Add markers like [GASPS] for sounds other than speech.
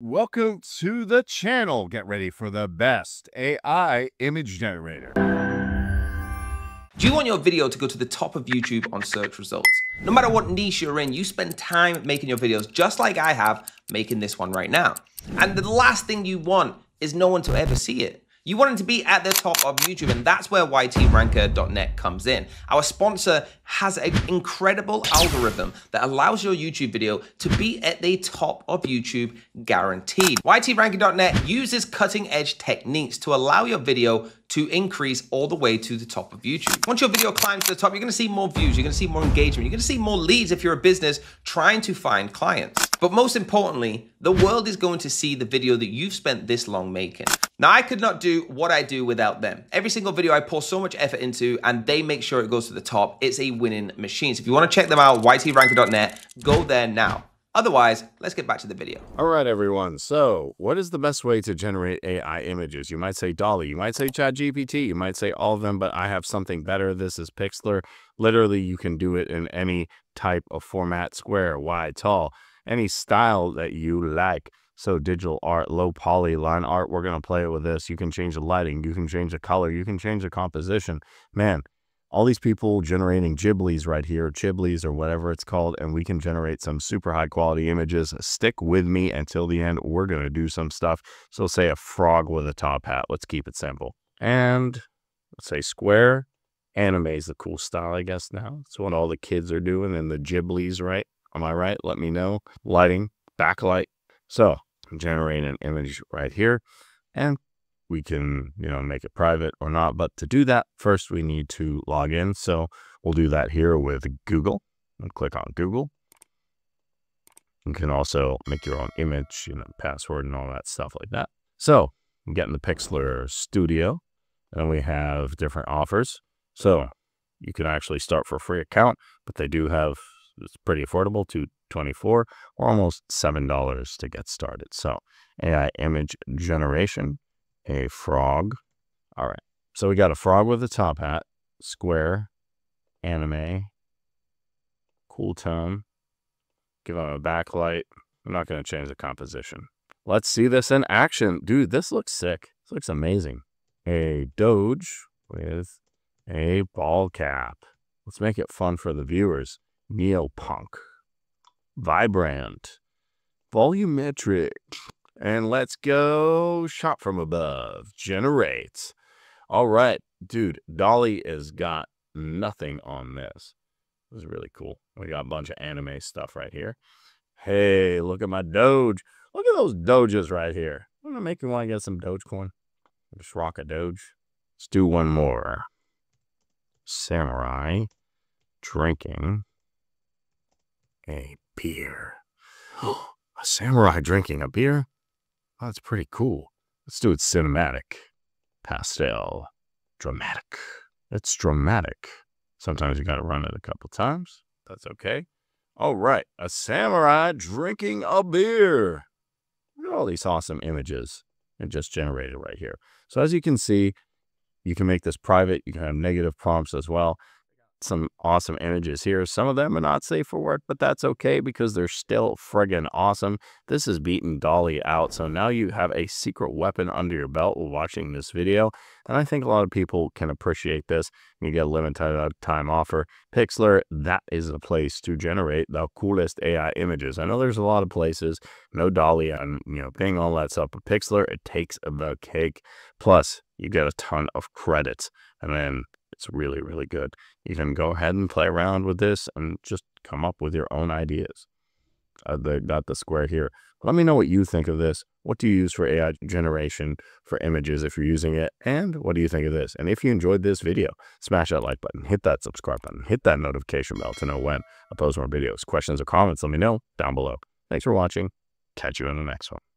Welcome to the channel. Get ready for the best AI image generator. Do you want your video to go to the top of YouTube on search results? No matter what niche you're in, you spend time making your videos just like I have making this one right now. And the last thing you want is no one to ever see it. You want it to be at the top of YouTube, and that's where YTRanker.net comes in. Our sponsor has an incredible algorithm that allows your YouTube video to be at the top of YouTube guaranteed. YTRanker.net uses cutting edge techniques to allow your video to increase all the way to the top of YouTube. Once your video climbs to the top, you're gonna see more views, you're gonna see more engagement, you're gonna see more leads if you're a business trying to find clients. But most importantly, the world is going to see the video that you've spent this long making. Now, I could not do what I do without them. Every single video I pour so much effort into and they make sure it goes to the top. It's a winning machine. So if you want to check them out, ytranker.net, go there now. Otherwise, let's get back to the video. All right, everyone. So what is the best way to generate AI images? You might say DALL-E, you might say ChatGPT, you might say all of them, but I have something better. This is Pixlr. Literally, you can do it in any type of format, square, wide, tall, any style that you like. So digital art, low poly line art, we're going to play it with this. You can change the lighting. You can change the color. You can change the composition. Man, all these people generating Ghiblis right here, Ghiblis or whatever it's called, and we can generate some super high quality images. Stick with me until the end. We're going to do some stuff. So say a frog with a top hat. Let's keep it simple. And let's say square. Anime is the cool style, I guess, now. It's what all the kids are doing and the Ghiblis, right? Am I right? Let me know. Lighting, backlight. So generate an image right here and we can, you know, make it private or not. But to do that, first we need to log in. So we'll do that here with Google and click on Google. You can also make your own image, you know, password and all that stuff like that. So I'm getting the Pixlr Studio and we have different offers. So you can actually start for a free account, but they do have, it's pretty affordable to 24 or almost $7 to get started. So AI image generation, a frog. All right. So we got a frog with a top hat, square, anime, cool tone. Give them a backlight. I'm not going to change the composition. Let's see this in action. Dude, this looks sick. This looks amazing. A Doge with a ball cap. Let's make it fun for the viewers. Neopunk vibrant, volumetric, and let's go shot from above, generates. All right, dude, DALL-E has got nothing on this. This is really cool. We got a bunch of anime stuff right here. Hey, look at my Doge. Look at those Doges right here. I'm gonna make me want to get some Dogecoin. Just rock a Doge. Let's do one more. Samurai drinking a beer. [GASPS] a samurai drinking a beer? That's pretty cool. Let's do it cinematic. Pastel. Dramatic. It's dramatic. Sometimes you gotta run it a couple times. That's okay. All right, a samurai drinking a beer. Look at all these awesome images it just generated right here. So as you can see, you can make this private. You can have negative prompts as well some awesome images here. Some of them are not safe for work, but that's okay because they're still friggin' awesome. This is beating DALL-E out. So now you have a secret weapon under your belt while watching this video. And I think a lot of people can appreciate this. You get a limited time offer. Pixlr, that is the place to generate the coolest AI images. I know there's a lot of places, no DALL-E and, you know, paying all that stuff, but Pixlr, it takes the cake. Plus, you get a ton of credits. And then it's really, really good. You can go ahead and play around with this and just come up with your own ideas. Uh, they got the square here. Let me know what you think of this. What do you use for AI generation for images if you're using it? And what do you think of this? And if you enjoyed this video, smash that like button, hit that subscribe button, hit that notification bell to know when I post more videos. Questions or comments, let me know down below. Thanks for watching. Catch you in the next one.